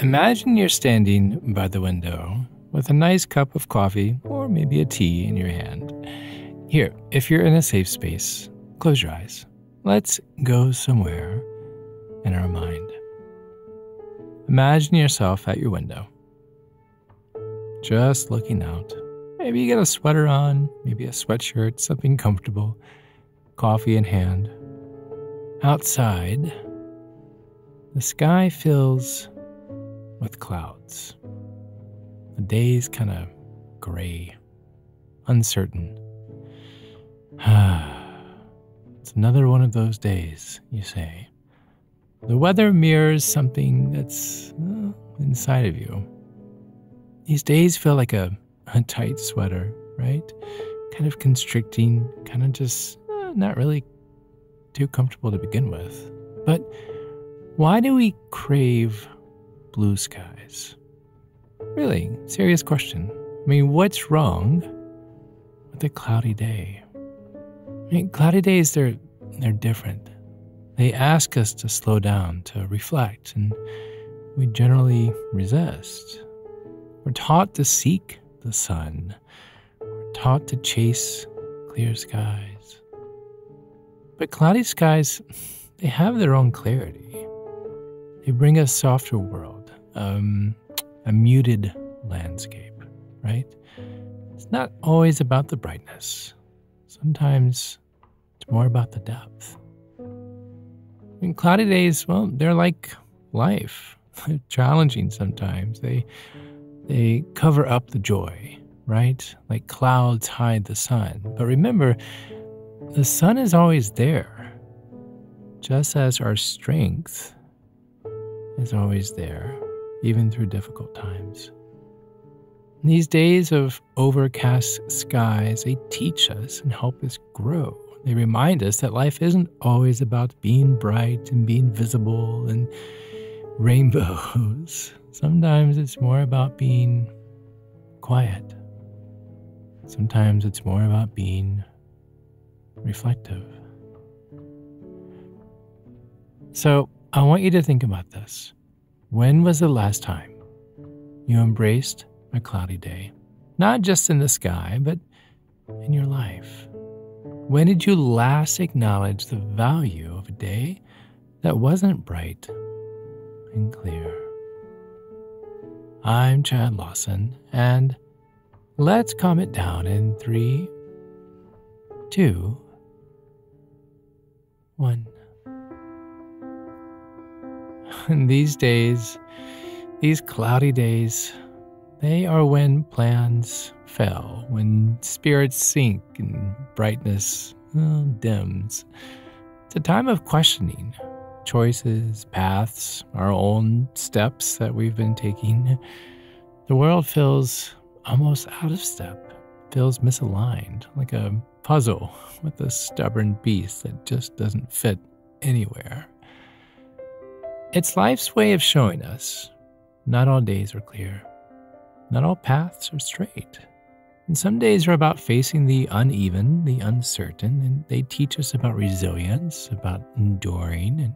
imagine you're standing by the window with a nice cup of coffee or maybe a tea in your hand. Here, if you're in a safe space, close your eyes. Let's go somewhere in our mind. Imagine yourself at your window, just looking out. Maybe you get a sweater on, maybe a sweatshirt, something comfortable, coffee in hand. Outside, the sky fills with clouds. The day's kind of gray, uncertain. it's another one of those days, you say. The weather mirrors something that's uh, inside of you. These days feel like a, a tight sweater, right? Kind of constricting, kind of just uh, not really too comfortable to begin with. But why do we crave blue skies? Really, serious question. I mean, what's wrong with a cloudy day? I mean, cloudy days, they're, they're different. They ask us to slow down, to reflect, and we generally resist. We're taught to seek the sun, we're taught to chase clear skies. But cloudy skies, they have their own clarity. They bring a softer world, um, a muted landscape, right? It's not always about the brightness. Sometimes it's more about the depth. And cloudy days, well, they're like life. They're challenging sometimes. They they cover up the joy, right? Like clouds hide the sun. But remember, the sun is always there, just as our strength is always there, even through difficult times. these days of overcast skies, they teach us and help us grow. They remind us that life isn't always about being bright and being visible and rainbows. Sometimes it's more about being quiet. Sometimes it's more about being reflective. So, I want you to think about this. When was the last time you embraced a cloudy day? Not just in the sky, but in your life. When did you last acknowledge the value of a day that wasn't bright and clear? I'm Chad Lawson, and let's calm it down in three, two, one. And these days, these cloudy days, they are when plans fail, when spirits sink and brightness well, dims. It's a time of questioning choices, paths, our own steps that we've been taking. The world feels almost out of step, feels misaligned, like a puzzle with a stubborn beast that just doesn't fit anywhere. It's life's way of showing us not all days are clear. Not all paths are straight. And some days are about facing the uneven, the uncertain, and they teach us about resilience, about enduring, and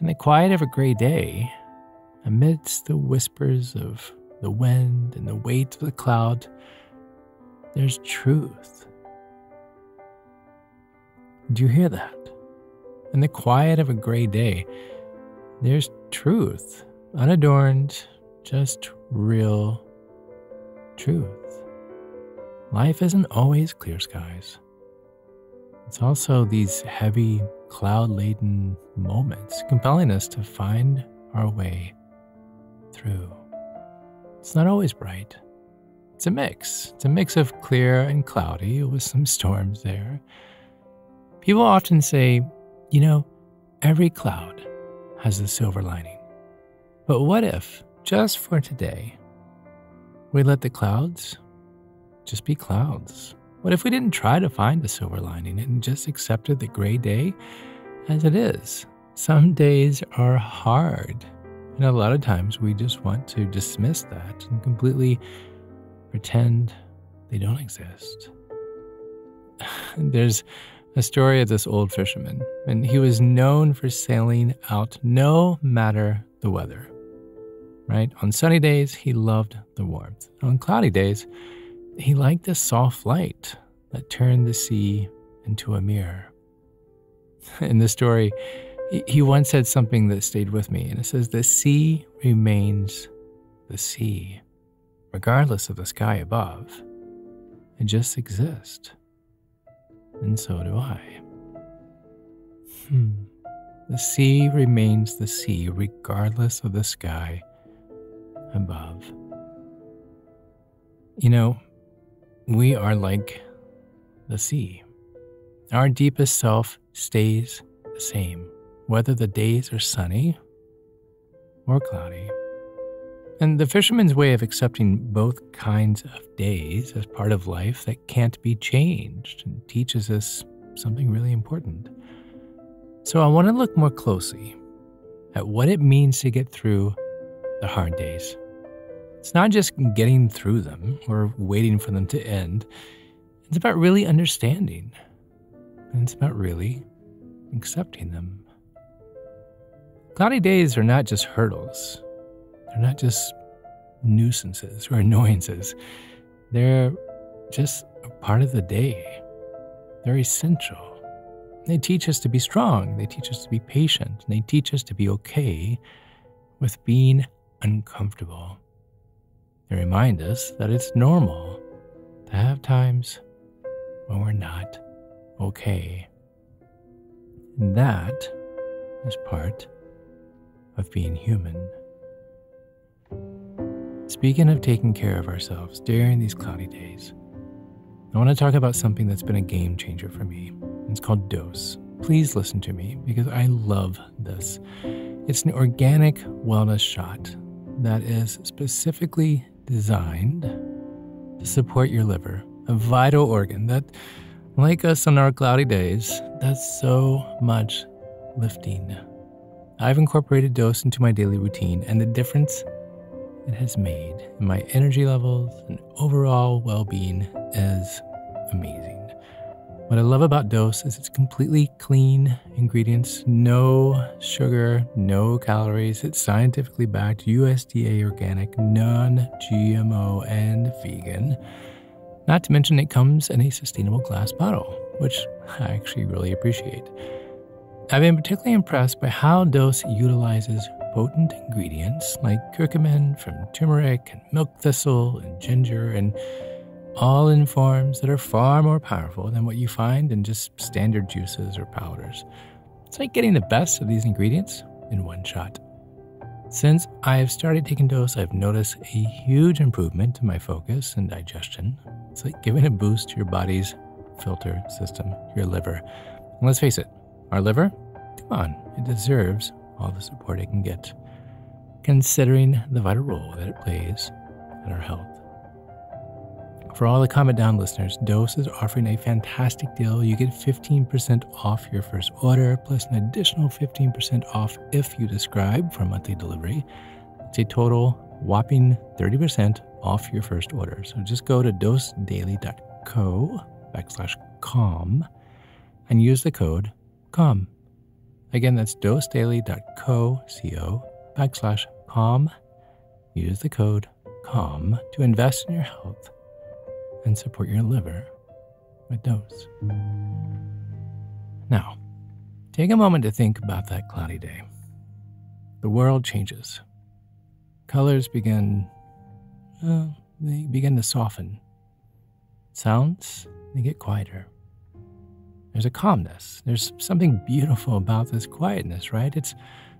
in the quiet of a gray day, amidst the whispers of the wind and the weight of the cloud, there's truth. Do you hear that? In the quiet of a gray day, there's truth, unadorned, just real truth. Life isn't always clear skies. It's also these heavy, cloud laden moments compelling us to find our way through. It's not always bright. It's a mix. It's a mix of clear and cloudy with some storms there. People often say, you know, every cloud has a silver lining. But what if just for today, we let the clouds just be clouds. What if we didn't try to find a silver lining and just accepted the gray day as it is? Some days are hard, and a lot of times we just want to dismiss that and completely pretend they don't exist. There's a story of this old fisherman, and he was known for sailing out no matter the weather. right? On sunny days, he loved the warmth. On cloudy days, he liked the soft light that turned the sea into a mirror. In the story, he once said something that stayed with me, and it says, The sea remains the sea, regardless of the sky above. It just exists. And so do I. Hmm. The sea remains the sea, regardless of the sky above. You know, we are like the sea. Our deepest self stays the same, whether the days are sunny or cloudy. And the fisherman's way of accepting both kinds of days as part of life that can't be changed and teaches us something really important. So I want to look more closely at what it means to get through the hard days. It's not just getting through them or waiting for them to end. It's about really understanding. And it's about really accepting them. Cloudy days are not just hurdles. They're not just nuisances or annoyances. They're just a part of the day. They're essential. They teach us to be strong. They teach us to be patient. They teach us to be okay with being uncomfortable. They remind us that it's normal to have times when we're not okay. And that is part of being human. Speaking of taking care of ourselves during these cloudy days, I want to talk about something that's been a game changer for me. It's called Dose. Please listen to me because I love this. It's an organic wellness shot that is specifically designed to support your liver, a vital organ that, like us on our cloudy days, does so much lifting. I've incorporated Dose into my daily routine, and the difference it has made my energy levels and overall well being is amazing. What I love about Dose is it's completely clean ingredients, no sugar, no calories. It's scientifically backed, USDA organic, non GMO, and vegan. Not to mention, it comes in a sustainable glass bottle, which I actually really appreciate. I've been particularly impressed by how Dose utilizes potent ingredients like curcumin from turmeric and milk thistle and ginger, and all in forms that are far more powerful than what you find in just standard juices or powders. It's like getting the best of these ingredients in one shot. Since I have started taking dose, I've noticed a huge improvement in my focus and digestion. It's like giving a boost to your body's filter system, your liver. And let's face it, our liver, come on, it deserves all the support it can get, considering the vital role that it plays in our health. For all the Calm It Down listeners, Dose is offering a fantastic deal. You get 15% off your first order, plus an additional 15% off if you describe for monthly delivery. It's a total whopping 30% off your first order. So just go to dosedaily.co backslash calm and use the code CALM. Again, that's dosedaily.co co backslash calm. Use the code CALM to invest in your health and support your liver with dose. Now, take a moment to think about that cloudy day. The world changes. Colors begin, they begin to soften. Sounds, they get quieter. There's a calmness. There's something beautiful about this quietness, right? It's,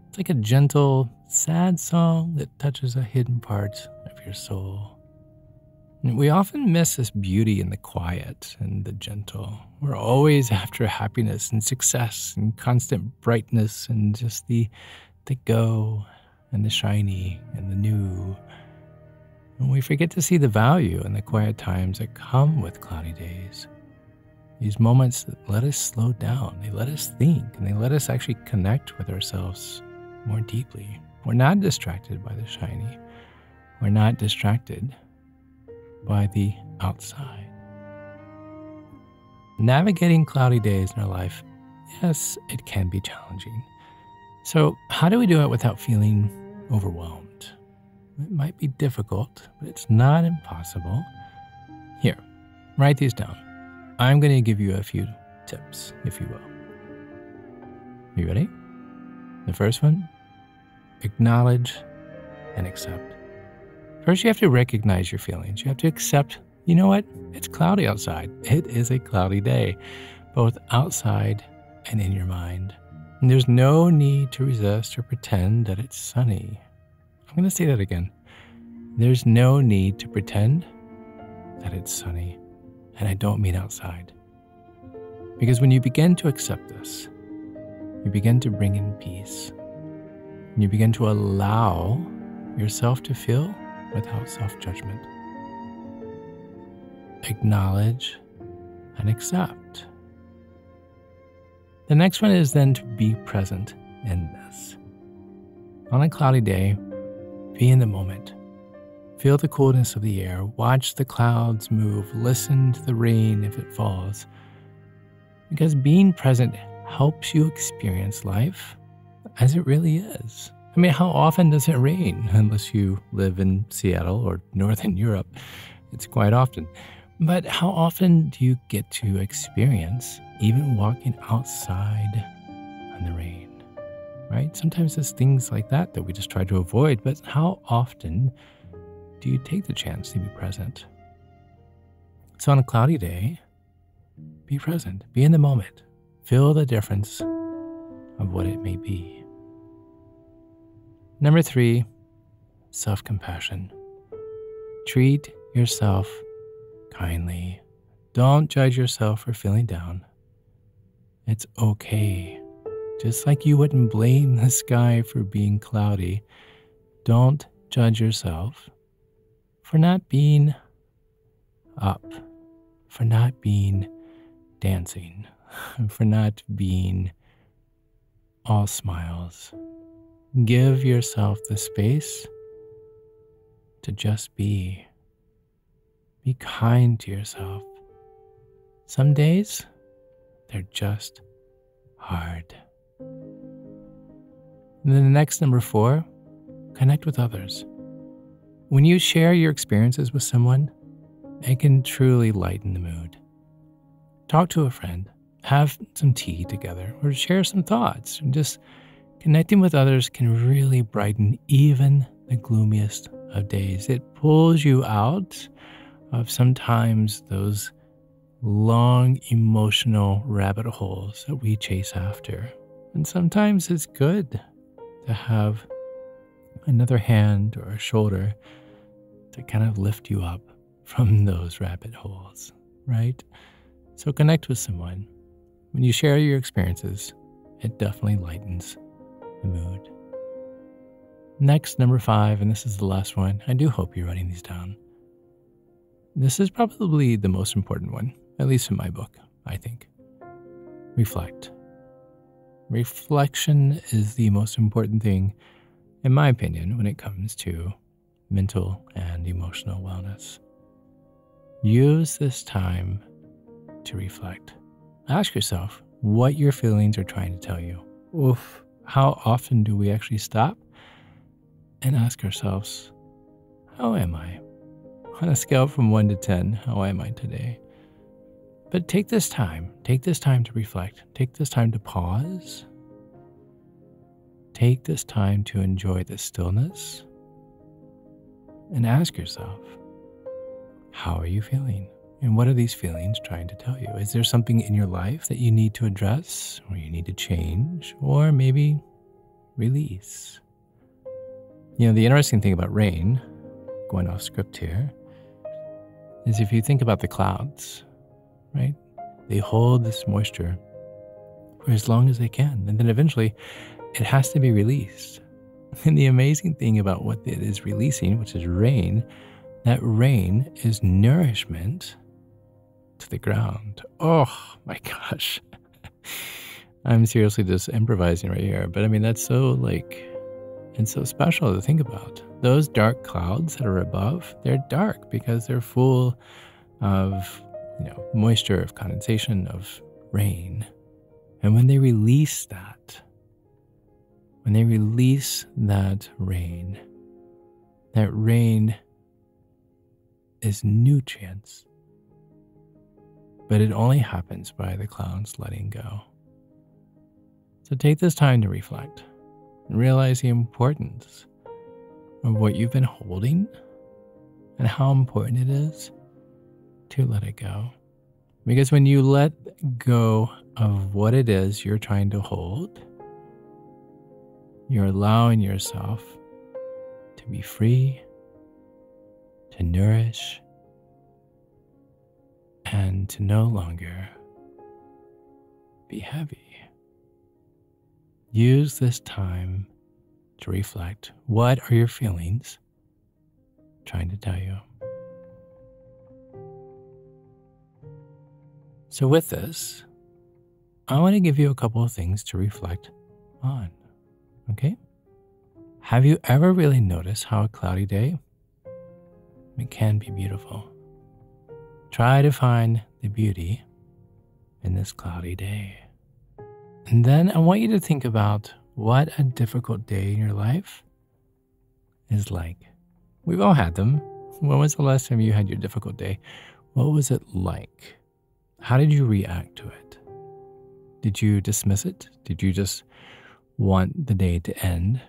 it's like a gentle, sad song that touches a hidden part of your soul. We often miss this beauty in the quiet and the gentle. We're always after happiness and success and constant brightness and just the the go and the shiny and the new. And we forget to see the value in the quiet times that come with cloudy days. These moments let us slow down, they let us think, and they let us actually connect with ourselves more deeply. We're not distracted by the shiny. We're not distracted by the outside. Navigating cloudy days in our life, yes, it can be challenging. So, how do we do it without feeling overwhelmed? It might be difficult, but it's not impossible. Here, write these down. I'm going to give you a few tips, if you will. You ready? The first one acknowledge and accept. First, you have to recognize your feelings. You have to accept, you know what? It's cloudy outside. It is a cloudy day, both outside and in your mind. And there's no need to resist or pretend that it's sunny. I'm going to say that again. There's no need to pretend that it's sunny. And I don't mean outside. Because when you begin to accept this, you begin to bring in peace. And you begin to allow yourself to feel without self judgment. Acknowledge and accept. The next one is then to be present in this. On a cloudy day, be in the moment. Feel the coolness of the air, watch the clouds move, listen to the rain if it falls. Because being present helps you experience life as it really is. I mean, how often does it rain? Unless you live in Seattle or Northern Europe, it's quite often. But how often do you get to experience even walking outside in the rain? Right? Sometimes it's things like that that we just try to avoid, but how often do you take the chance to be present? So on a cloudy day, be present, be in the moment. Feel the difference of what it may be. Number three, self compassion. Treat yourself kindly. Don't judge yourself for feeling down. It's okay. Just like you wouldn't blame the sky for being cloudy, don't judge yourself for not being up, for not being dancing, for not being all smiles. Give yourself the space to just be. Be kind to yourself. Some days, they're just hard. And then the next number four, connect with others. When you share your experiences with someone, it can truly lighten the mood. Talk to a friend, have some tea together, or share some thoughts. Just connecting with others can really brighten even the gloomiest of days. It pulls you out of sometimes those long emotional rabbit holes that we chase after. And sometimes it's good to have another hand or a shoulder to kind of lift you up from those rabbit holes, right? So connect with someone. When you share your experiences, it definitely lightens the mood. Next, number five, and this is the last one. I do hope you're writing these down. This is probably the most important one, at least in my book, I think. Reflect. Reflection is the most important thing, in my opinion, when it comes to mental and emotional wellness. Use this time to reflect. Ask yourself what your feelings are trying to tell you. Oof, how often do we actually stop and ask ourselves, how am I? On a scale from 1 to 10, how am I today? But take this time, take this time to reflect, take this time to pause, take this time to enjoy the stillness, and ask yourself, how are you feeling? And what are these feelings trying to tell you? Is there something in your life that you need to address, or you need to change, or maybe release? You know, the interesting thing about rain, going off script here, is if you think about the clouds, right? They hold this moisture for as long as they can, and then eventually it has to be released. And the amazing thing about what it is releasing, which is rain, that rain is nourishment to the ground. Oh my gosh. I'm seriously just improvising right here. But I mean, that's so like, and so special to think about. Those dark clouds that are above, they're dark because they're full of, you know, moisture, of condensation, of rain. And when they release that, when they release that rain, that rain is nutrients, but it only happens by the clouds letting go. So take this time to reflect and realize the importance of what you've been holding and how important it is to let it go. Because when you let go of what it is you're trying to hold, you're allowing yourself to be free, to nourish, and to no longer be heavy. Use this time to reflect what are your feelings trying to tell you. So, with this, I want to give you a couple of things to reflect on. Okay? Have you ever really noticed how a cloudy day it can be beautiful? Try to find the beauty in this cloudy day. And then I want you to think about what a difficult day in your life is like. We've all had them. When was the last time you had your difficult day? What was it like? How did you react to it? Did you dismiss it? Did you just want the day to end?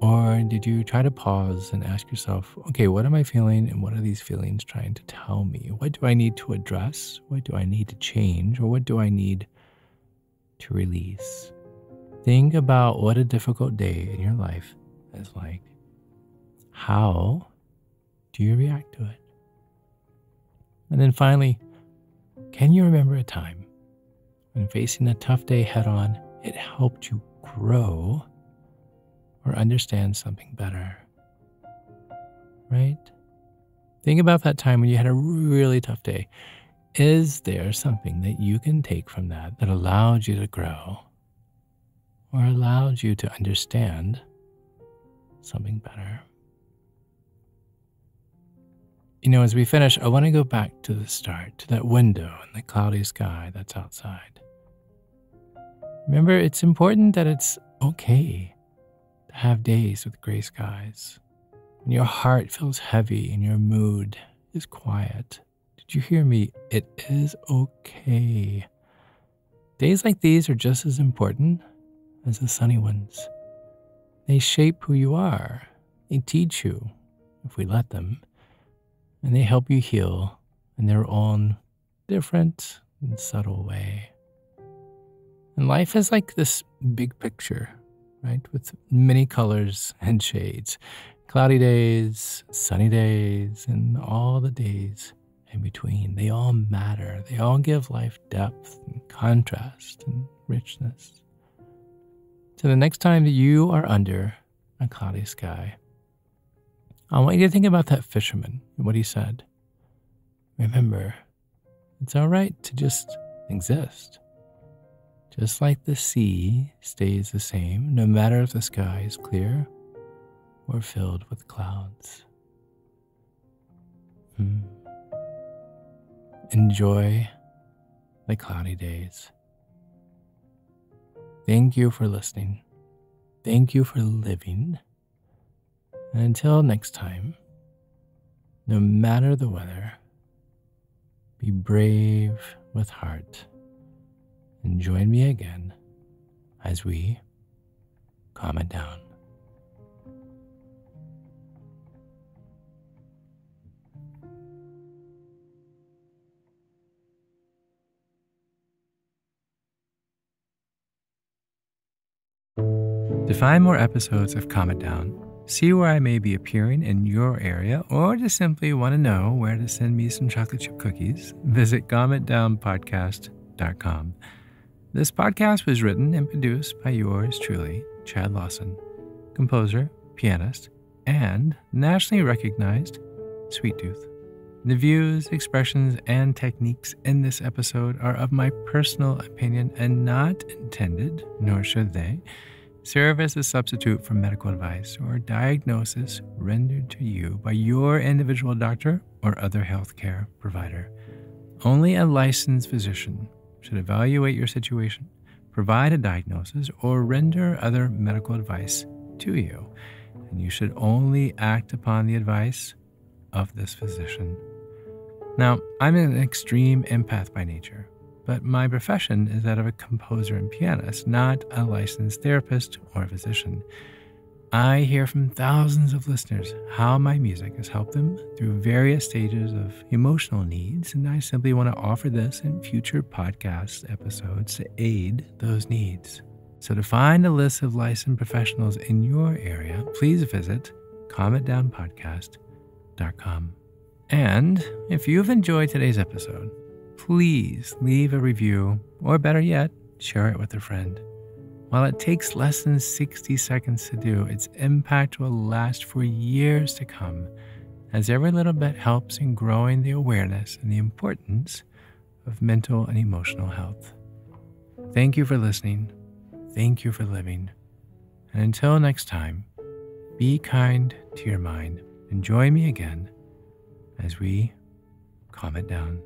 Or did you try to pause and ask yourself, okay, what am I feeling and what are these feelings trying to tell me? What do I need to address? What do I need to change? Or what do I need to release? Think about what a difficult day in your life is like. How do you react to it? And then finally, can you remember a time when facing a tough day head on, it helped you grow or understand something better? Right? Think about that time when you had a really tough day. Is there something that you can take from that that allowed you to grow or allowed you to understand something better? You know, as we finish, I want to go back to the start, to that window and the cloudy sky that's outside. Remember, it's important that it's okay to have days with gray skies. When your heart feels heavy and your mood is quiet. Did you hear me? It is okay. Days like these are just as important as the sunny ones. They shape who you are, they teach you, if we let them and they help you heal in their own different and subtle way. And life is like this big picture, right? With many colors and shades cloudy days, sunny days, and all the days in between. They all matter. They all give life depth and contrast and richness. So the next time that you are under a cloudy sky, I want you to think about that fisherman and what he said. Remember, it's all right to just exist. Just like the sea stays the same, no matter if the sky is clear or filled with clouds. Hmm. Enjoy the cloudy days. Thank you for listening. Thank you for living. And until next time, no matter the weather, be brave with heart and join me again as we calm it down. To find more episodes of Calm It Down, see where I may be appearing in your area, or just simply want to know where to send me some chocolate chip cookies, visit calmitdownpodcast.com. This podcast was written and produced by yours truly, Chad Lawson, composer, pianist, and nationally recognized Sweet Tooth. The views, expressions, and techniques in this episode are of my personal opinion and not intended, nor should they, serve as a substitute for medical advice or diagnosis rendered to you by your individual doctor or other healthcare provider. Only a licensed physician should evaluate your situation, provide a diagnosis, or render other medical advice to you. and you should only act upon the advice of this physician. Now, I'm an extreme empath by nature, but my profession is that of a composer and pianist, not a licensed therapist or physician. I hear from thousands of listeners how my music has helped them through various stages of emotional needs, and I simply want to offer this in future podcast episodes to aid those needs. So, to find a list of licensed professionals in your area, please visit calmitdownpodcast.com. And if you've enjoyed today's episode, please leave a review, or better yet, share it with a friend. While it takes less than 60 seconds to do, its impact will last for years to come, as every little bit helps in growing the awareness and the importance of mental and emotional health. Thank you for listening. Thank you for living. And until next time, be kind to your mind and join me again as we calm it down.